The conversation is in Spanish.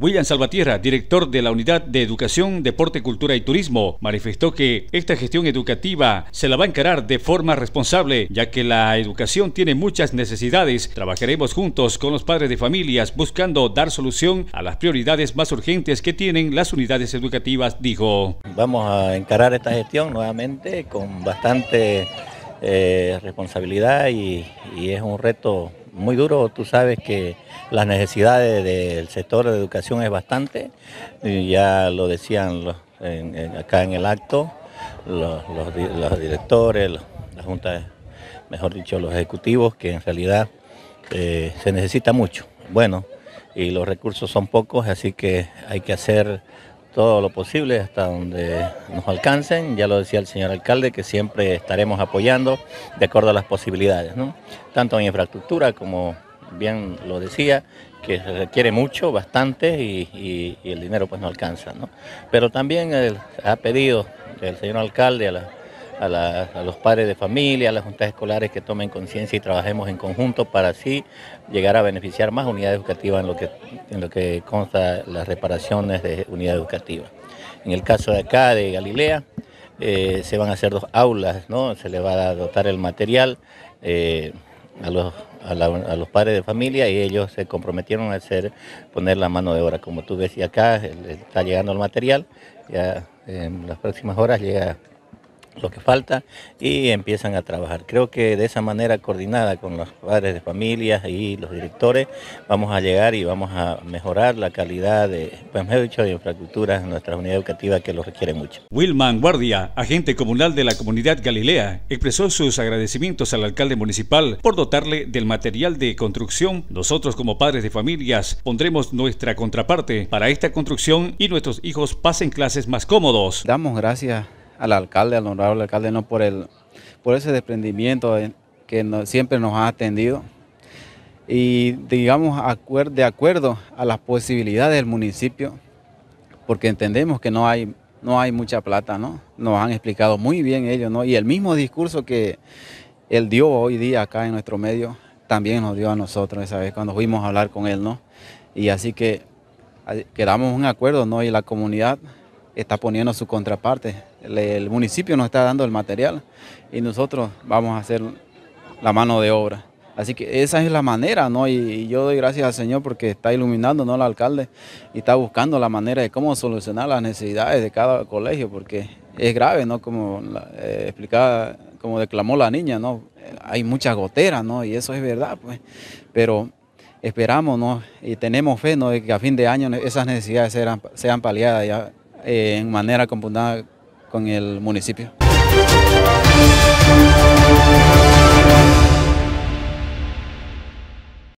William Salvatierra, director de la Unidad de Educación, Deporte, Cultura y Turismo, manifestó que esta gestión educativa se la va a encarar de forma responsable, ya que la educación tiene muchas necesidades. Trabajaremos juntos con los padres de familias buscando dar solución a las prioridades más urgentes que tienen las unidades educativas, dijo. Vamos a encarar esta gestión nuevamente con bastante eh, responsabilidad y, es un reto muy duro. Tú sabes que las necesidades del sector de educación es bastante, ya lo decían acá en el acto, los, directores, la Junta, mejor dicho, los ejecutivos, que en realidad eh, se necesita mucho. Bueno, y los recursos son pocos, así que hay que hacer todo lo posible hasta donde nos alcancen. Ya lo decía el señor alcalde, que siempre estaremos apoyando de acuerdo a las posibilidades, ¿no? tanto en infraestructura como bien lo decía, que se requiere mucho, bastante y, el dinero pues no alcanza. ¿no? Pero también ha pedido el señor alcalde a la a, los padres de familia, a las juntas escolares que tomen conciencia y trabajemos en conjunto para así llegar a beneficiar más unidades educativas en lo que, consta las reparaciones de unidad educativa. En el caso de acá, de Galilea, eh, se van a hacer dos aulas, ¿no? se le va a dotar el material eh, a, los, a, padres de familia y ellos se comprometieron a hacer, poner la mano de obra. Como tú ves, acá está llegando el material, ya en las próximas horas llega lo que falta y empiezan a trabajar. Creo que de esa manera coordinada con los padres de familias y los directores vamos a llegar y vamos a mejorar la calidad de, pues me he dicho, de infraestructura en nuestra unidad educativa que lo requiere mucho. Wilman Guardia, agente comunal de la comunidad Galilea, expresó sus agradecimientos al alcalde municipal por dotarle del material de construcción. Nosotros como padres de familias pondremos nuestra contraparte para esta construcción y nuestros hijos pasen clases más cómodos. Damos gracias al alcalde, al honorable alcalde, no por, el, por ese desprendimiento que siempre nos ha atendido y digamos de acuerdo a las posibilidades del municipio, porque entendemos que no hay, no hay mucha plata, ¿no? Nos han explicado muy bien ellos, ¿no? Y el mismo discurso que él dio hoy día acá en nuestro medio, también nos dio a nosotros esa vez cuando fuimos a hablar con él, ¿no? Y así que quedamos un acuerdo, ¿no? Y la comunidad está poniendo su contraparte. El, municipio nos está dando el material y nosotros vamos a hacer la mano de obra. Así que esa es la manera, ¿no? Y, yo doy gracias al Señor porque está iluminando, ¿no? El alcalde y está buscando la manera de cómo solucionar las necesidades de cada colegio, porque es grave, ¿no? Como eh, explicaba, como declamó la niña, ¿no? Hay muchas goteras, ¿no? Y eso es verdad, pues. Pero esperamos, ¿no? Y tenemos fe, ¿no? De que a fin de año esas necesidades sean, sean paliadas ya en manera compunada con el municipio.